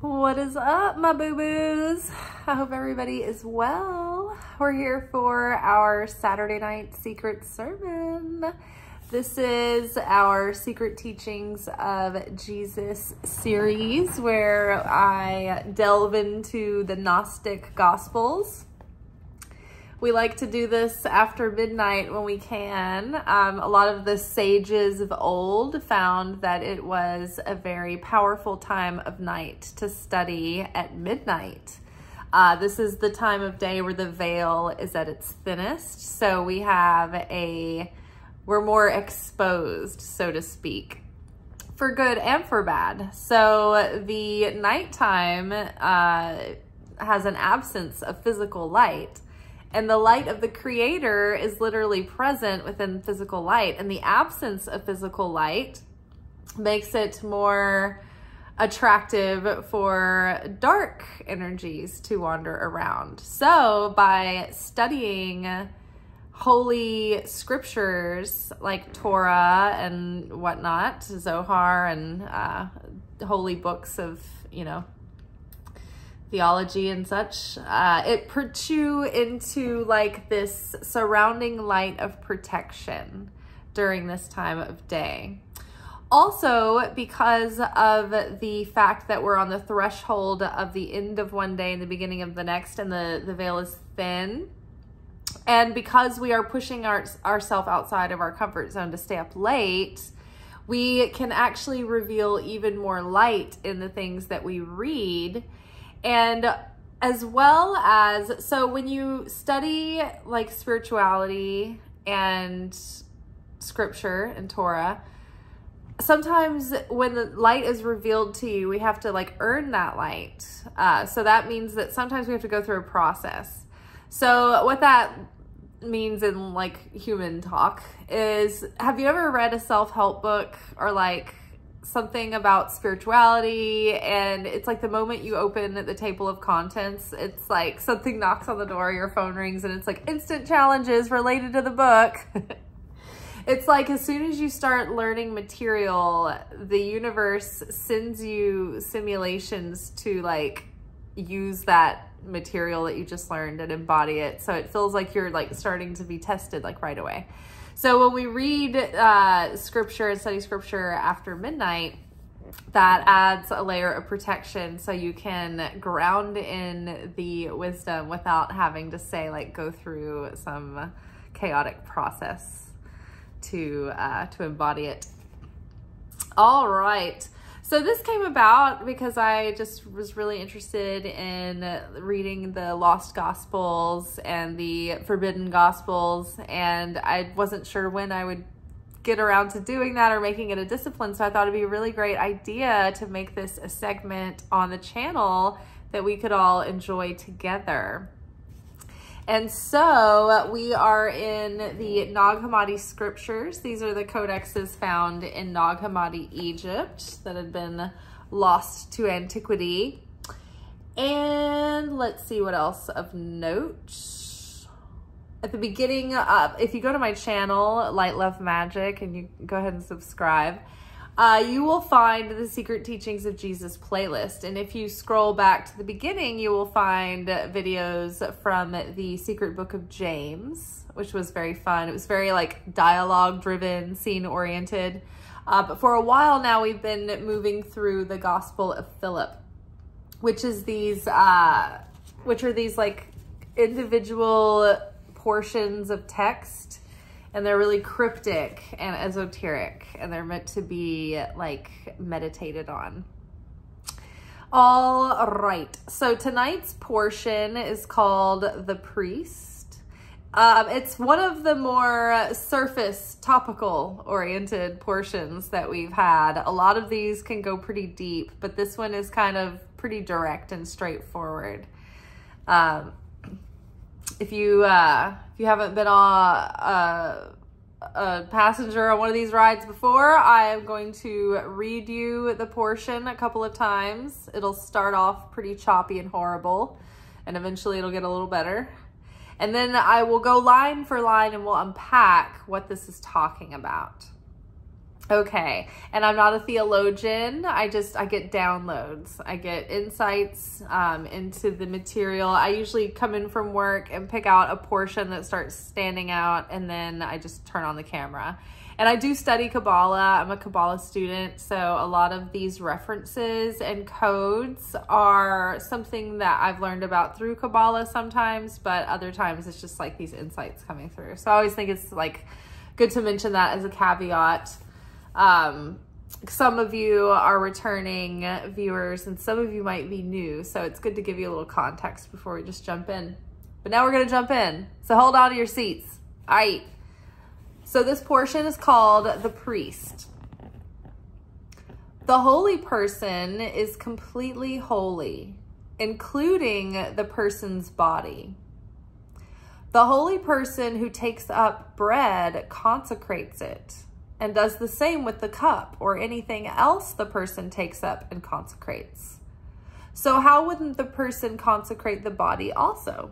What is up, my boo-boos? I hope everybody is well. We're here for our Saturday night secret sermon. This is our Secret Teachings of Jesus series where I delve into the Gnostic Gospels. We like to do this after midnight when we can. Um, a lot of the sages of old found that it was a very powerful time of night to study at midnight. Uh, this is the time of day where the veil is at its thinnest. So we have a, we're more exposed, so to speak, for good and for bad. So the nighttime uh, has an absence of physical light and the light of the creator is literally present within physical light. And the absence of physical light makes it more attractive for dark energies to wander around. So by studying holy scriptures like Torah and whatnot, Zohar and uh, holy books of, you know, theology and such, uh, it puts you into like this surrounding light of protection during this time of day. Also, because of the fact that we're on the threshold of the end of one day and the beginning of the next, and the, the veil is thin, and because we are pushing our, ourselves outside of our comfort zone to stay up late, we can actually reveal even more light in the things that we read and as well as, so when you study like spirituality and scripture and Torah, sometimes when the light is revealed to you, we have to like earn that light. Uh, so that means that sometimes we have to go through a process. So what that means in like human talk is, have you ever read a self-help book or like something about spirituality and it's like the moment you open the table of contents it's like something knocks on the door your phone rings and it's like instant challenges related to the book. It's like as soon as you start learning material the universe sends you simulations to like use that material that you just learned and embody it. So it feels like you're like starting to be tested like right away so when we read uh, scripture and study scripture after midnight, that adds a layer of protection so you can ground in the wisdom without having to say like go through some chaotic process to uh, to embody it. All right. So this came about because I just was really interested in reading the Lost Gospels and the Forbidden Gospels, and I wasn't sure when I would get around to doing that or making it a discipline. So I thought it'd be a really great idea to make this a segment on the channel that we could all enjoy together. And so we are in the Nag Hammadi scriptures. These are the codexes found in Nag Hammadi, Egypt that had been lost to antiquity. And let's see what else of note. At the beginning, if you go to my channel, Light Love Magick, and you go ahead and subscribe, uh, you will find the Secret Teachings of Jesus playlist. And if you scroll back to the beginning, you will find videos from the Secret Book of James, which was very fun. It was very like dialogue driven, scene oriented. Uh, but for a while now, we've been moving through the Gospel of Philip, which is these, uh, which are these like individual portions of text and they're really cryptic and esoteric and they're meant to be like meditated on. All right, so tonight's portion is called The Priest. Um, it's one of the more surface, topical oriented portions that we've had. A lot of these can go pretty deep, but this one is kind of pretty direct and straightforward. Um, if you uh, if you haven't been a, a passenger on one of these rides before, I am going to read you the portion a couple of times. It'll start off pretty choppy and horrible, and eventually it'll get a little better. And then I will go line for line and we'll unpack what this is talking about. Okay, and I'm not a theologian. I just I get downloads. I get insights um, into the material. I usually come in from work and pick out a portion that starts standing out, and then I just turn on the camera. And I do study Kabbalah. I'm a Kabbalah student, so a lot of these references and codes are something that I've learned about through Kabbalah sometimes, but other times it's just like these insights coming through. So I always think it's like good to mention that as a caveat. Um, some of you are returning viewers and some of you might be new. So it's good to give you a little context before we just jump in. But now we're going to jump in. So hold on to your seats. All right. So this portion is called the priest. The holy person is completely holy, including the person's body. The holy person who takes up bread consecrates it and does the same with the cup or anything else the person takes up and consecrates. So how wouldn't the person consecrate the body also?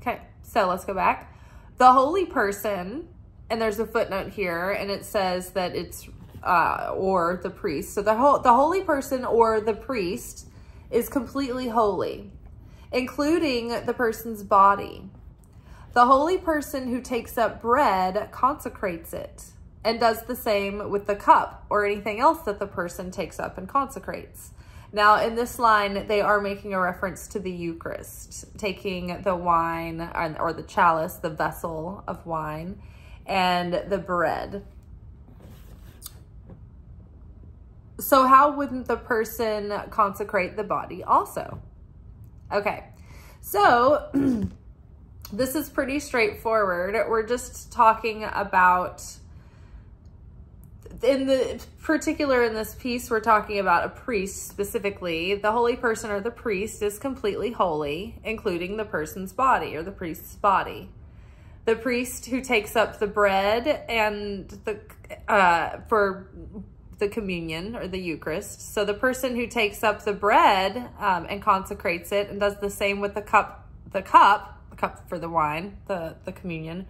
Okay, so let's go back. The holy person, and there's a footnote here, and it says that it's uh, or the priest. So the the holy person or the priest is completely holy, including the person's body. The holy person who takes up bread consecrates it and does the same with the cup or anything else that the person takes up and consecrates. Now, in this line, they are making a reference to the Eucharist, taking the wine or the chalice, the vessel of wine, and the bread. So how wouldn't the person consecrate the body also? Okay, so this is pretty straightforward. We're just talking about, in the particular in this piece, we're talking about a priest specifically. The holy person or the priest is completely holy, including the person's body or the priest's body. The priest who takes up the bread and the uh, for the communion or the Eucharist. So the person who takes up the bread um, and consecrates it and does the same with the cup, the cup cup for the wine, the, the communion,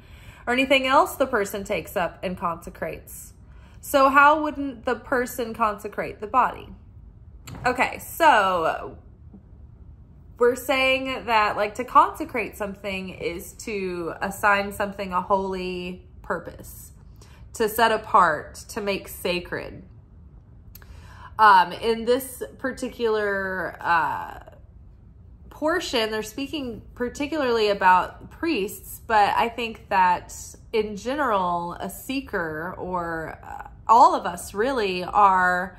or anything else the person takes up and consecrates. So how wouldn't the person consecrate the body? Okay, so we're saying that like to consecrate something is to assign something a holy purpose, to set apart, to make sacred. Um, in this particular uh, portion, they're speaking particularly about priests, but I think that in general, a seeker or uh, all of us really are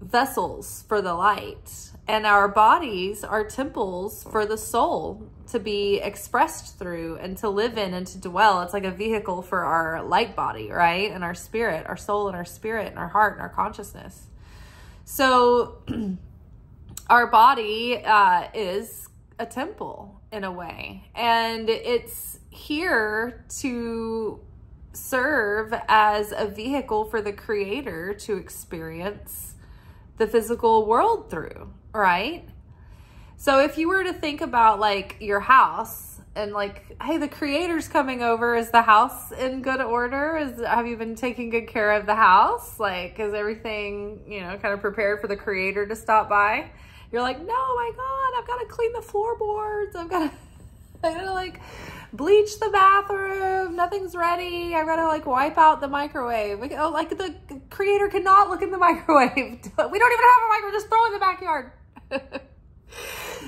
vessels for the light. And our bodies are temples for the soul to be expressed through and to live in and to dwell. It's like a vehicle for our light body, right? And our spirit, our soul and our spirit and our heart and our consciousness. So our body uh, is a temple in a way, and it's here to serve as a vehicle for the creator to experience the physical world through, right? So if you were to think about like your house and like, hey, the creator's coming over, is the house in good order? Is have you been taking good care of the house? Like, is everything, you know, kind of prepared for the creator to stop by? You're like, no, my God, I've got to clean the floorboards. I've got to, I gotta like bleach the bathroom. Nothing's ready. I've got to like wipe out the microwave. Oh, like the creator cannot look in the microwave. we don't even have a microwave. Just throw it in the backyard.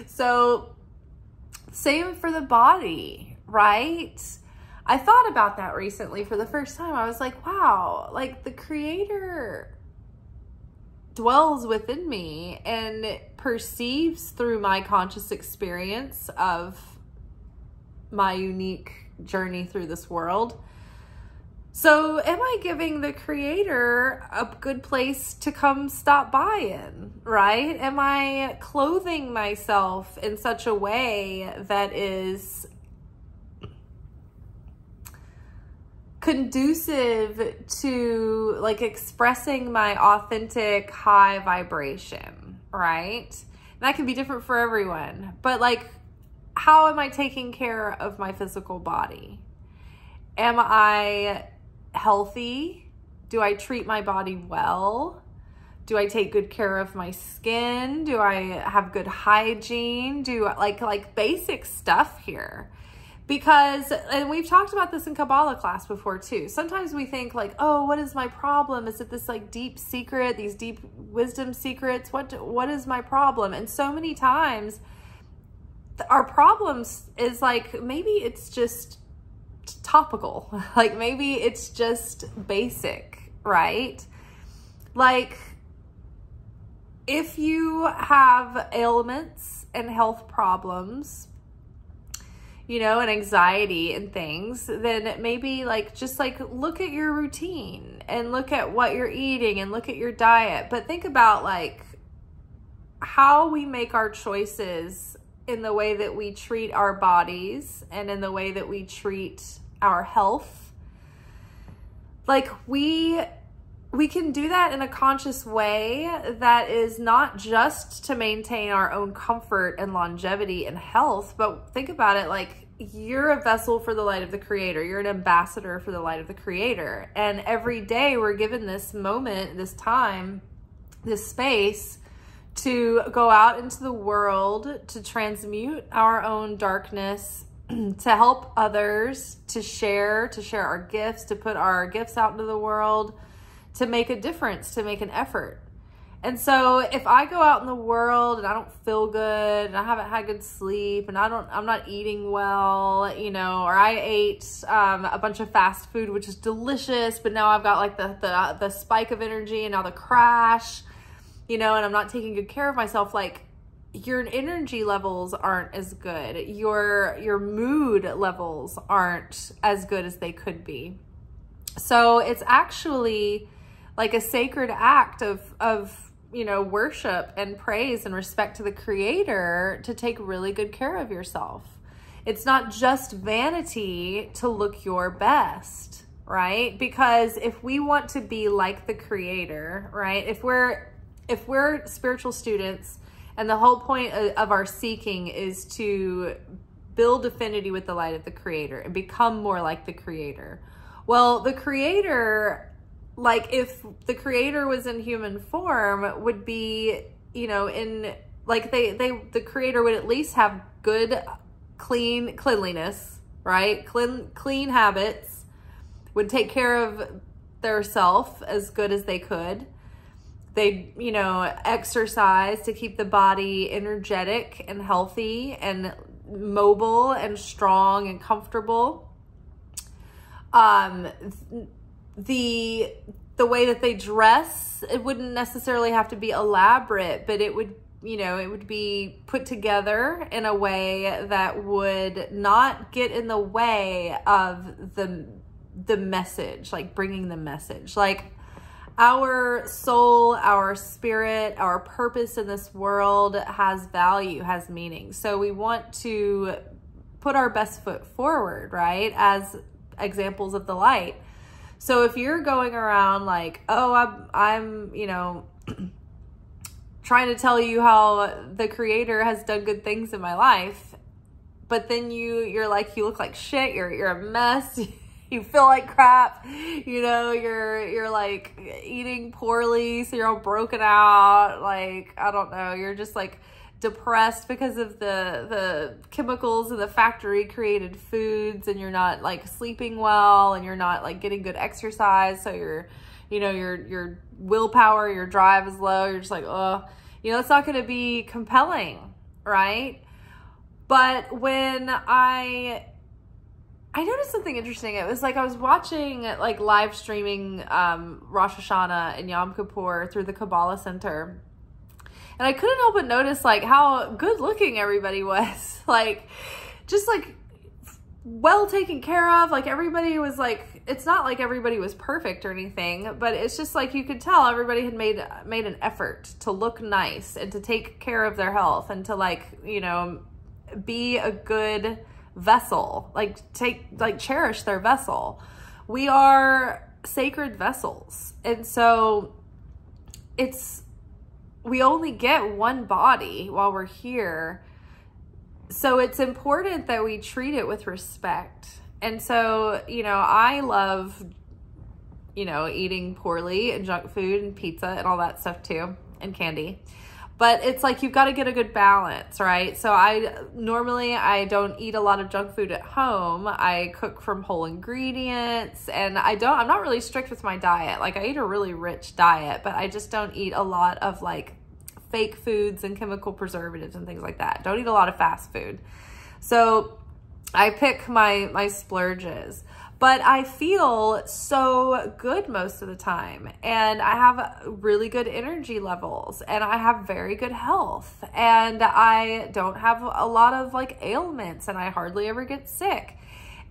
so same for the body, right? I thought about that recently for the first time. I was like, wow, like the creator dwells within me and perceives through my conscious experience of my unique journey through this world. So, am I giving the creator a good place to come stop by in, right? Am I clothing myself in such a way that is conducive to like expressing my authentic high vibration, right? that can be different for everyone. But like, how am I taking care of my physical body? Am I healthy? Do I treat my body well? Do I take good care of my skin? Do I have good hygiene? Do like like basic stuff here? Because and we've talked about this in kabbalah class before too. Sometimes we think like oh what is my problem? Is it this like deep secret these deep wisdom secrets? What what is my problem? And so many times our problems is like maybe it's just topical. Like maybe it's just basic right? Like if you have ailments and health problems you know, and anxiety and things, then maybe like just like look at your routine and look at what you're eating and look at your diet. But think about like how we make our choices in the way that we treat our bodies and in the way that we treat our health. Like we we can do that in a conscious way that is not just to maintain our own comfort and longevity and health, but think about it like you're a vessel for the light of the creator. You're an ambassador for the light of the creator. And every day we're given this moment, this time, this space to go out into the world, to transmute our own darkness, to help others, to share, to share our gifts, to put our gifts out into the world to make a difference, to make an effort. And so if I go out in the world and I don't feel good and I haven't had good sleep and I don't, I'm not eating well, you know, or I ate um, a bunch of fast food, which is delicious, but now I've got like the, the, the spike of energy and now the crash, you know, and I'm not taking good care of myself. Like your energy levels aren't as good. Your, your mood levels aren't as good as they could be. So it's actually, like a sacred act of of you know worship and praise and respect to the creator to take really good care of yourself. It's not just vanity to look your best right? Because if we want to be like the creator right? If we're if we're spiritual students and the whole point of our seeking is to build affinity with the light of the creator and become more like the creator well the creator like if the creator was in human form would be you know in like they they the creator would at least have good clean cleanliness right? Clean clean habits would take care of their self as good as they could. They you know exercise to keep the body energetic and healthy and mobile and strong and comfortable. Um the the way that they dress it wouldn't necessarily have to be elaborate but it would you know it would be put together in a way that would not get in the way of the the message like bringing the message. Like our soul our spirit our purpose in this world has value has meaning. So we want to put our best foot forward right as examples of the light so if you're going around like, oh, I'm, I'm, you know, trying to tell you how the creator has done good things in my life, but then you, you're like, you look like shit. You're, you're a mess. you feel like crap. You know, you're, you're like eating poorly. So you're all broken out. Like, I don't know. You're just like, depressed because of the the chemicals of the factory created foods and you're not like sleeping well and you're not like getting good exercise. So you're you know your your willpower your drive is low. You're just like oh you know it's not going to be compelling right? But when i I noticed something interesting. It was like I was watching like live streaming um, Rosh Hashanah and Yom Kippur through the Kabbalah Center and I couldn't help but notice like how good looking everybody was. like just like well taken care of. Like everybody was like it's not like everybody was perfect or anything, but it's just like you could tell everybody had made made an effort to look nice and to take care of their health and to like, you know, be a good vessel. Like take like cherish their vessel. We are sacred vessels. And so it's we only get one body while we're here. So it's important that we treat it with respect. And so, you know, I love you know, eating poorly and junk food and pizza and all that stuff too, and candy. But it's like you've got to get a good balance, right? So I normally I don't eat a lot of junk food at home. I cook from whole ingredients and I don't I'm not really strict with my diet. Like I eat a really rich diet, but I just don't eat a lot of like fake foods and chemical preservatives and things like that. Don't eat a lot of fast food. So I pick my my splurges but I feel so good most of the time. And I have really good energy levels and I have very good health and I don't have a lot of like ailments and I hardly ever get sick.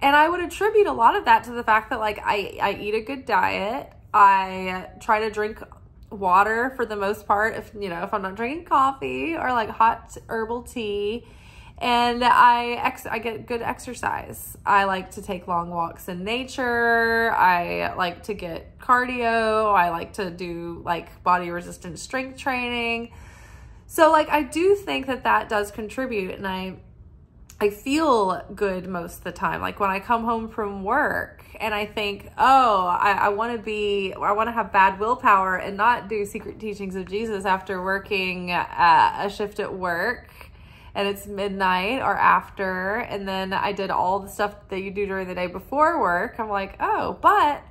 And I would attribute a lot of that to the fact that like I, I eat a good diet. I try to drink water for the most part if you know if I'm not drinking coffee or like hot herbal tea and I ex- I get good exercise. I like to take long walks in nature. I like to get cardio. I like to do like body resistance strength training. So like I do think that that does contribute and I I feel good most of the time. Like when I come home from work and I think, oh, I, I want to be, I want to have bad willpower and not do secret teachings of Jesus after working uh, a shift at work and it's midnight or after, and then I did all the stuff that you do during the day before work, I'm like, oh, but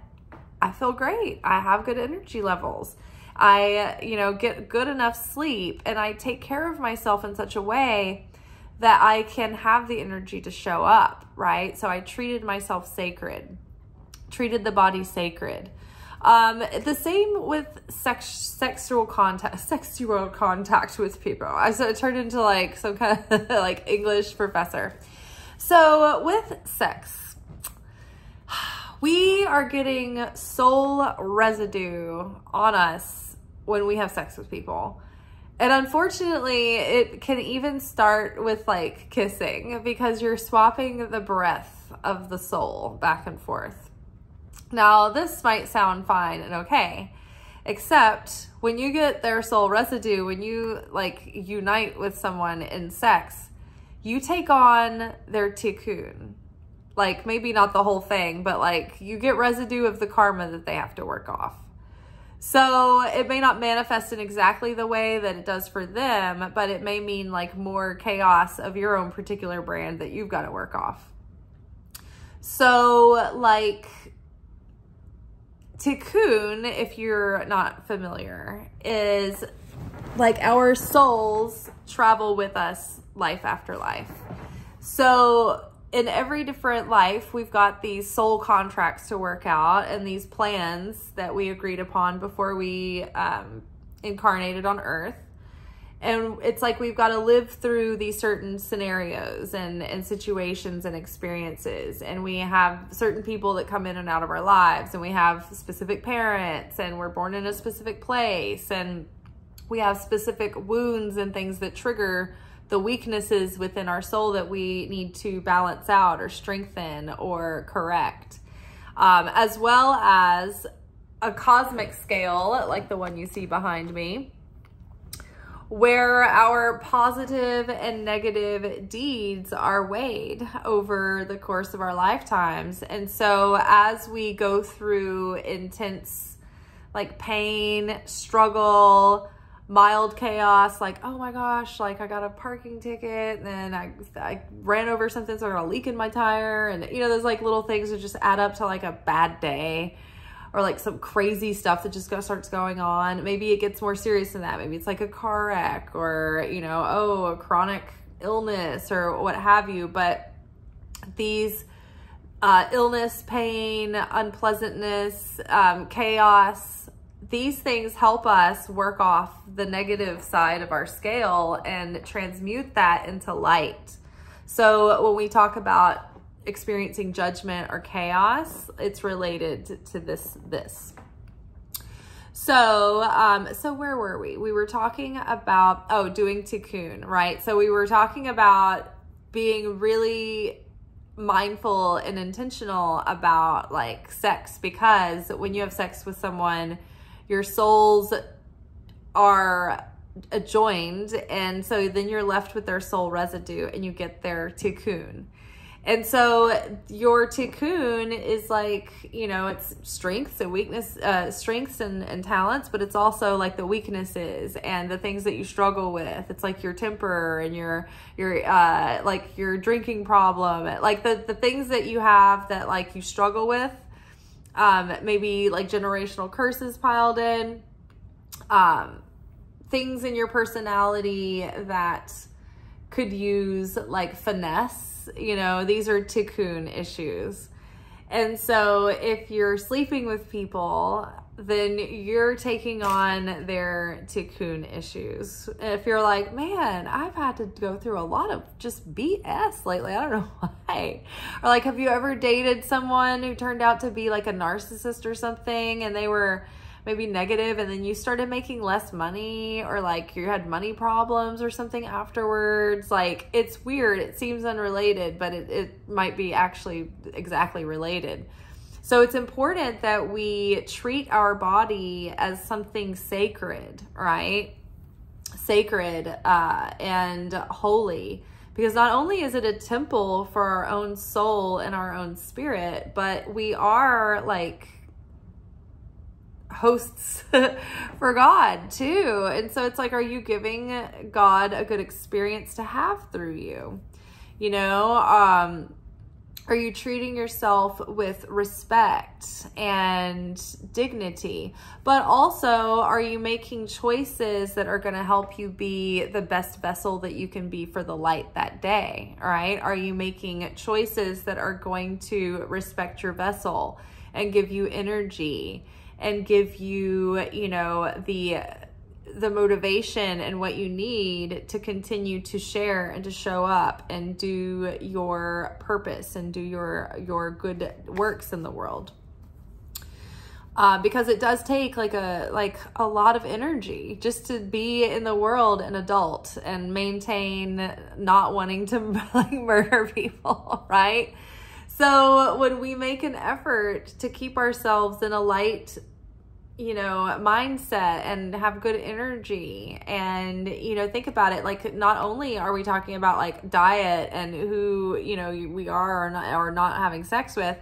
I feel great. I have good energy levels. I, you know, get good enough sleep and I take care of myself in such a way that I can have the energy to show up, right? So I treated myself sacred, treated the body sacred. Um, the same with sex, sexual contact, sexual contact with people. I so it turned into like some kind of like English professor. So with sex, we are getting soul residue on us when we have sex with people. And unfortunately, it can even start with like kissing because you're swapping the breath of the soul back and forth. Now, this might sound fine and okay, except when you get their soul residue, when you like unite with someone in sex, you take on their tikkun. Like maybe not the whole thing, but like you get residue of the karma that they have to work off. So it may not manifest in exactly the way that it does for them, but it may mean like more chaos of your own particular brand that you've got to work off. So like Tikkun, if you're not familiar, is like our souls travel with us life after life. So in every different life, we've got these soul contracts to work out and these plans that we agreed upon before we um, incarnated on earth and it's like we've got to live through these certain scenarios and, and situations and experiences. And we have certain people that come in and out of our lives. And we have specific parents and we're born in a specific place. And we have specific wounds and things that trigger the weaknesses within our soul that we need to balance out or strengthen or correct. Um, as well as a cosmic scale like the one you see behind me where our positive and negative deeds are weighed over the course of our lifetimes. And so as we go through intense like pain, struggle, mild chaos, like, oh my gosh, like I got a parking ticket and then I, I ran over something, so I got a leak in my tire. And you know, those like little things that just add up to like a bad day or like some crazy stuff that just starts going on. Maybe it gets more serious than that. Maybe it's like a car wreck or, you know, oh, a chronic illness or what have you. But these uh, illness, pain, unpleasantness, um, chaos, these things help us work off the negative side of our scale and transmute that into light. So when we talk about experiencing judgment or chaos, it's related to this, this. So, um, so where were we? We were talking about, oh, doing tikkun, right? So we were talking about being really mindful and intentional about like sex because when you have sex with someone, your souls are joined and so then you're left with their soul residue and you get their tikkun And so your tikkun is like, you know, it's strengths and weakness, uh, strengths and, and talents, but it's also like the weaknesses and the things that you struggle with. It's like your temper and your, your, uh, like your drinking problem, like the, the things that you have that like you struggle with. Um, maybe like generational curses piled in, um, things in your personality that could use like finesse you know, these are tikkun issues. And so if you're sleeping with people, then you're taking on their tikkun issues. If you're like, man, I've had to go through a lot of just BS lately. I don't know why. Or like, have you ever dated someone who turned out to be like a narcissist or something and they were maybe negative and then you started making less money or like you had money problems or something afterwards. Like it's weird. It seems unrelated but it, it might be actually exactly related. So it's important that we treat our body as something sacred right? Sacred uh, and holy. Because not only is it a temple for our own soul and our own spirit but we are like hosts for God too. And so it's like, are you giving God a good experience to have through you? You know, um, are you treating yourself with respect and dignity? But also, are you making choices that are going to help you be the best vessel that you can be for the light that day? Right. Are you making choices that are going to respect your vessel and give you energy? And give you, you know, the the motivation and what you need to continue to share and to show up and do your purpose and do your your good works in the world. Uh, because it does take like a like a lot of energy just to be in the world an adult and maintain not wanting to like murder people, right? So when we make an effort to keep ourselves in a light you know, mindset and have good energy. And, you know, think about it like not only are we talking about like diet and who, you know, we are or not, or not having sex with,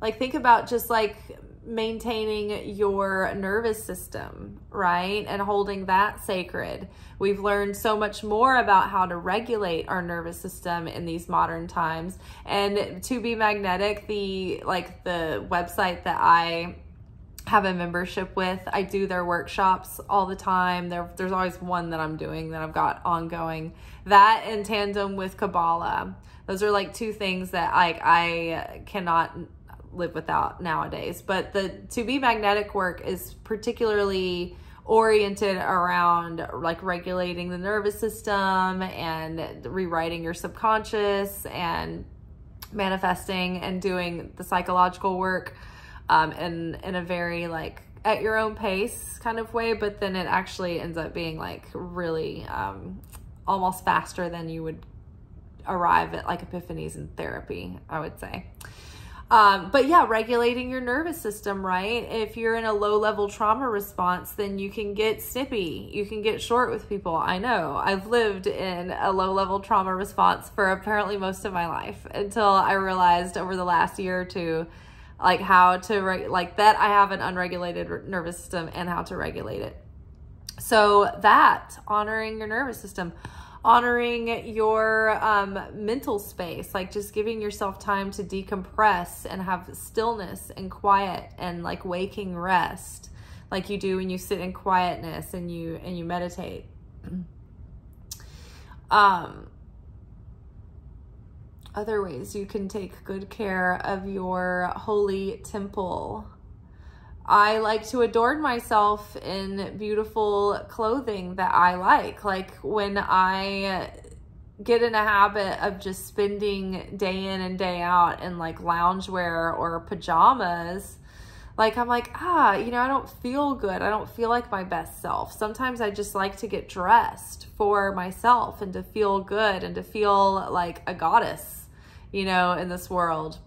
like think about just like maintaining your nervous system, right? And holding that sacred. We've learned so much more about how to regulate our nervous system in these modern times. And to be magnetic, the like the website that I have a membership with. I do their workshops all the time. There, there's always one that I'm doing that I've got ongoing. That in tandem with Kabbalah. Those are like two things that like I cannot live without nowadays. But the to be magnetic work is particularly oriented around like regulating the nervous system and rewriting your subconscious and manifesting and doing the psychological work um, in, in a very like at your own pace kind of way, but then it actually ends up being like really um, almost faster than you would arrive at like epiphanies in therapy, I would say. Um, but yeah, regulating your nervous system, right? If you're in a low level trauma response, then you can get snippy. You can get short with people. I know. I've lived in a low level trauma response for apparently most of my life until I realized over the last year or two like how to like that I have an unregulated nervous system and how to regulate it. So that honoring your nervous system, honoring your um, mental space, like just giving yourself time to decompress and have stillness and quiet and like waking rest, like you do when you sit in quietness and you and you meditate. um, other ways you can take good care of your holy temple. I like to adorn myself in beautiful clothing that I like. Like when I get in a habit of just spending day in and day out in like loungewear or pajamas, like I'm like, ah, you know, I don't feel good. I don't feel like my best self. Sometimes I just like to get dressed for myself and to feel good and to feel like a goddess you know, in this world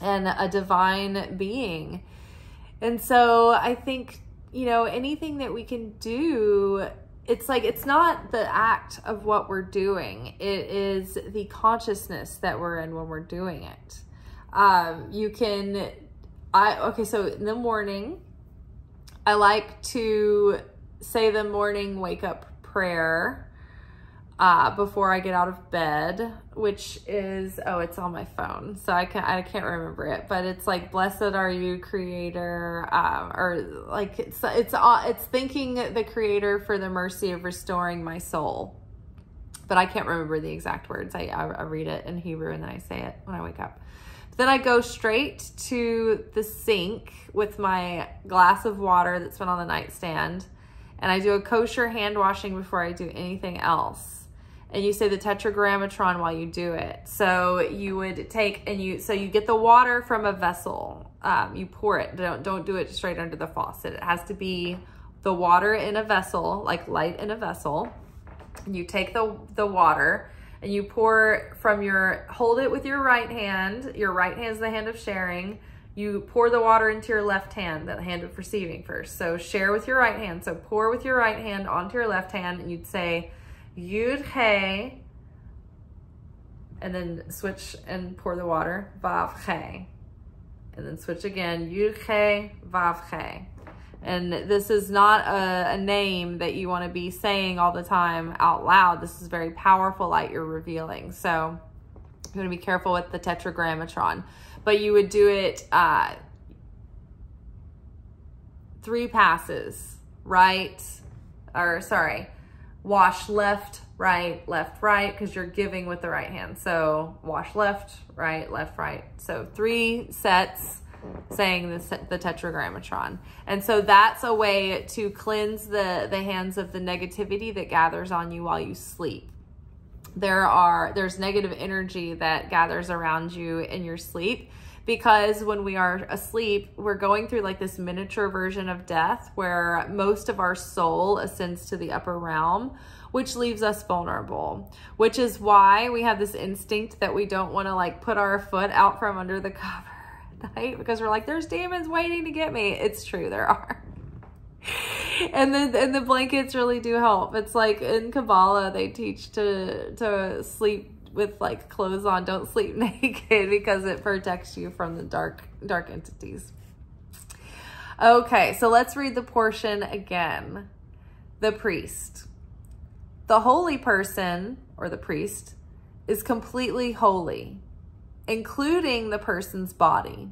and a divine being. And so I think, you know, anything that we can do it's like it's not the act of what we're doing. It is the consciousness that we're in when we're doing it. Um, you can i okay so in the morning i like to say the morning wake up prayer uh, before I get out of bed, which is oh, it's on my phone, so I can't, I can't remember it, but it's like blessed are you, Creator, um, or like it's it's it's thanking the Creator for the mercy of restoring my soul, but I can't remember the exact words. I I, read it in Hebrew and then I say it when I wake up. Then I go straight to the sink with my glass of water that's been on the nightstand, and I do a kosher hand washing before I do anything else and you say the tetragrammaton while you do it. So you would take and you, so you get the water from a vessel. Um, you pour it. Don't, don't do it straight under the faucet. It has to be the water in a vessel, like light in a vessel. And you take the, the water and you pour from your, hold it with your right hand. Your right hand is the hand of sharing. You pour the water into your left hand, the hand of receiving first. So share with your right hand. So pour with your right hand onto your left hand and you'd say, Yud He, and then switch and pour the water, Vav He. And then switch again, Yud He, Vav He. And this is not a, a name that you want to be saying all the time out loud. This is very powerful light you're revealing. So you want to be careful with the tetragrammaton. But you would do it uh, three passes, right? Or sorry, wash left, right, left, right, because you're giving with the right hand. So wash left, right, left, right. So three sets saying the, the tetragrammaton. And so that's a way to cleanse the, the hands of the negativity that gathers on you while you sleep. There are, there's negative energy that gathers around you in your sleep because when we are asleep, we're going through like this miniature version of death where most of our soul ascends to the upper realm, which leaves us vulnerable, which is why we have this instinct that we don't want to like put our foot out from under the cover at night because we're like, there's demons waiting to get me. It's true, there are. and then and the blankets really do help. It's like in Kabbalah they teach to to sleep with like clothes on. Don't sleep naked because it protects you from the dark, dark entities. Okay, so let's read the portion again. The priest. The holy person, or the priest, is completely holy, including the person's body.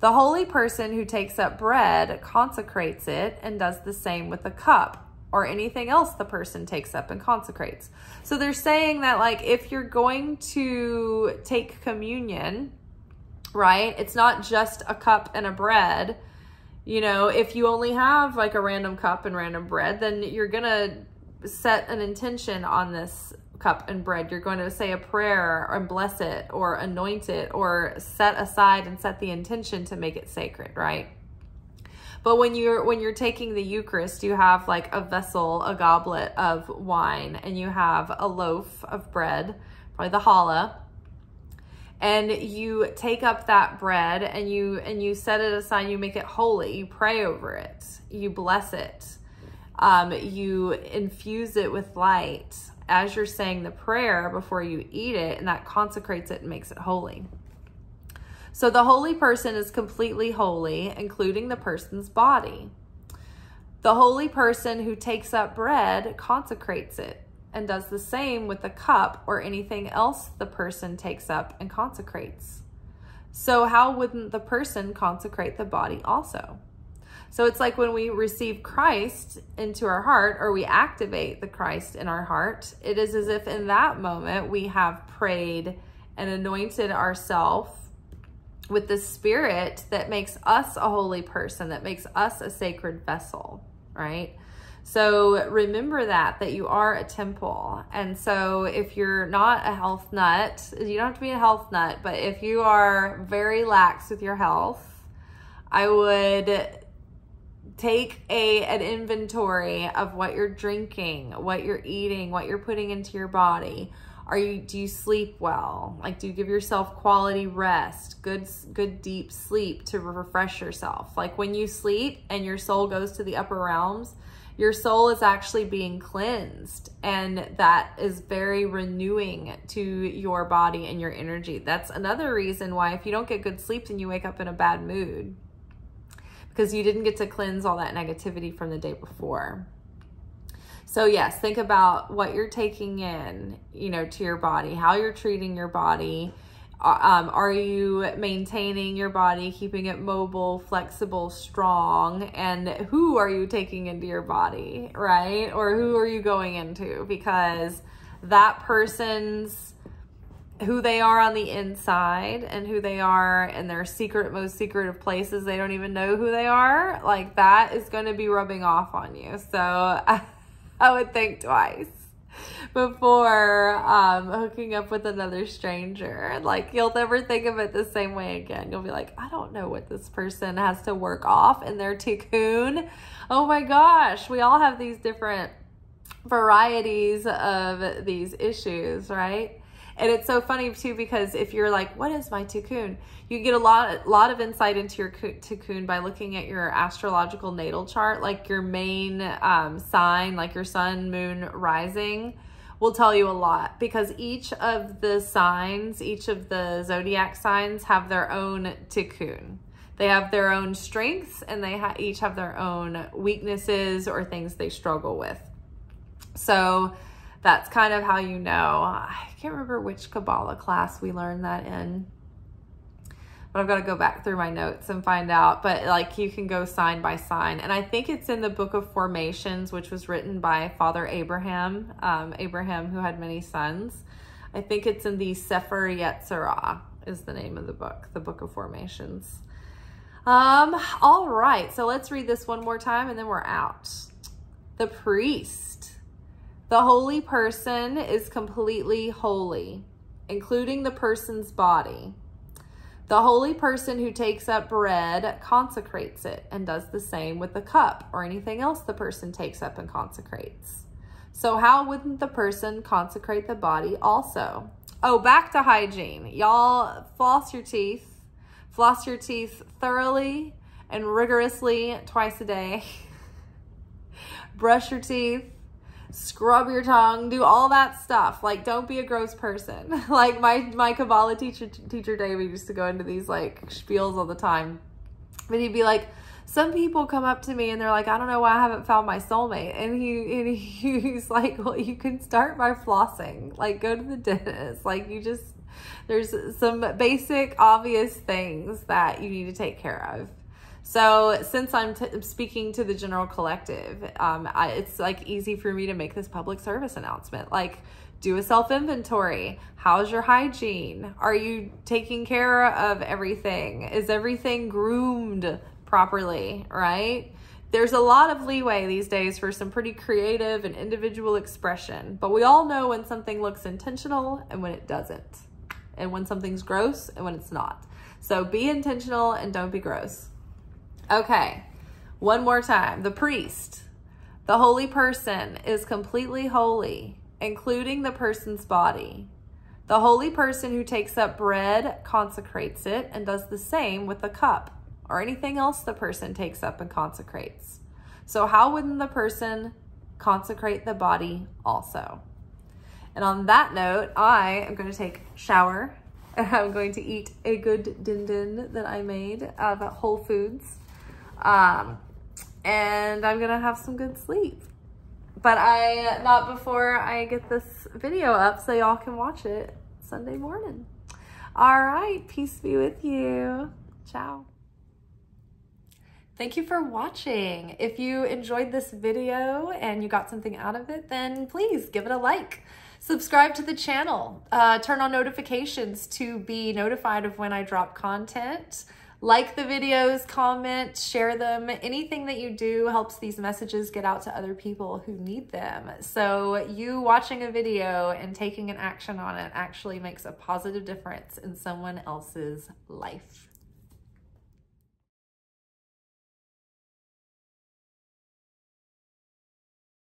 The holy person who takes up bread consecrates it and does the same with the cup or anything else the person takes up and consecrates. So they're saying that like if you're going to take communion, right? It's not just a cup and a bread. You know, if you only have like a random cup and random bread, then you're going to set an intention on this cup and bread. You're going to say a prayer and bless it or anoint it or set aside and set the intention to make it sacred, right? But when you're when you're taking the Eucharist, you have like a vessel, a goblet of wine, and you have a loaf of bread, probably the challah. And you take up that bread and you and you set it aside, you make it holy, you pray over it, you bless it, um, you infuse it with light as you're saying the prayer before you eat it, and that consecrates it and makes it holy. So the holy person is completely holy, including the person's body. The holy person who takes up bread consecrates it and does the same with the cup or anything else the person takes up and consecrates. So how wouldn't the person consecrate the body also? So it's like when we receive Christ into our heart or we activate the Christ in our heart, it is as if in that moment we have prayed and anointed ourselves with the spirit that makes us a holy person, that makes us a sacred vessel, right? So remember that, that you are a temple. And so if you're not a health nut, you don't have to be a health nut, but if you are very lax with your health, I would take a an inventory of what you're drinking, what you're eating, what you're putting into your body are you do you sleep well like do you give yourself quality rest good good deep sleep to refresh yourself like when you sleep and your soul goes to the upper realms your soul is actually being cleansed and that is very renewing to your body and your energy. That's another reason why if you don't get good sleep then you wake up in a bad mood because you didn't get to cleanse all that negativity from the day before. So yes, think about what you're taking in, you know, to your body, how you're treating your body, uh, um, are you maintaining your body, keeping it mobile, flexible, strong? And who are you taking into your body, right? Or who are you going into? Because that person's who they are on the inside and who they are in their secret, most secretive places, they don't even know who they are. Like that is going to be rubbing off on you. So I, would think twice before um, hooking up with another stranger. Like you'll never think of it the same way again. You'll be like, I don't know what this person has to work off in their tikkun. Oh my gosh, we all have these different varieties of these issues, right? And it's so funny too because if you're like, what is my tikkun? You get a lot, lot of insight into your tikkun by looking at your astrological natal chart, like your main um, sign, like your sun, moon, rising will tell you a lot because each of the signs, each of the zodiac signs have their own tikkun. They have their own strengths and they ha each have their own weaknesses or things they struggle with. So that's kind of how you know. I can't remember which Kabbalah class we learned that in but I've got to go back through my notes and find out. But like you can go sign by sign. And I think it's in the book of formations, which was written by Father Abraham, um, Abraham who had many sons. I think it's in the Sefer Yetzirah is the name of the book, the book of formations. Um, all right, so let's read this one more time and then we're out. The priest. The holy person is completely holy, including the person's body. The holy person who takes up bread consecrates it and does the same with the cup or anything else the person takes up and consecrates. So how wouldn't the person consecrate the body also? Oh, back to hygiene. Y'all floss your teeth. Floss your teeth thoroughly and rigorously twice a day. Brush your teeth scrub your tongue, do all that stuff. Like, don't be a gross person. like my my Kabbalah teacher teacher David used to go into these like spiels all the time, but he'd be like. Some people come up to me and they're like, I don't know why I haven't found my soulmate. And he and he, he's like, well, you can start by flossing. Like, go to the dentist. Like, you just, there's some basic, obvious things that you need to take care of. So since I'm speaking to the general collective, um, I, it's like easy for me to make this public service announcement. Like, do a self inventory. How's your hygiene? Are you taking care of everything? Is everything groomed properly? Right? There's a lot of leeway these days for some pretty creative and individual expression, but we all know when something looks intentional and when it doesn't, and when something's gross and when it's not. So be intentional and don't be gross. Okay, one more time. The priest, the holy person, is completely holy, including the person's body. The holy person who takes up bread consecrates it and does the same with the cup or anything else the person takes up and consecrates. So how wouldn't the person consecrate the body also? And on that note, I am going to take shower. And I'm going to eat a good din din that I made of Whole Foods. Um, and I'm gonna have some good sleep. But I, not before I get this video up so y'all can watch it Sunday morning. All right, peace be with you. Ciao. Thank you for watching. If you enjoyed this video and you got something out of it, then please give it a like. Subscribe to the channel. Uh, turn on notifications to be notified of when I drop content. Like the videos, comment, share them. Anything that you do helps these messages get out to other people who need them. So you watching a video and taking an action on it actually makes a positive difference in someone else's life.